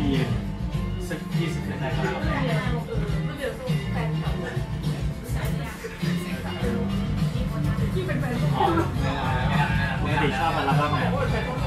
ทีสักยี่สิบเพลงได้ก็แล้วแต่ที่เป็นแฟนอ๋อปกติชอบอัลบั้มไหน